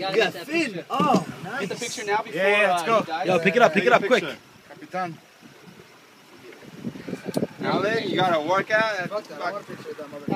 You got fin. Oh, nice. Get the picture now before Yeah, yeah, let's uh, go. he dies. Yo, pick it up, pick it up, quick. Capitan. Alan, you gotta work out. Fuck that, I want a picture of that motherfucker.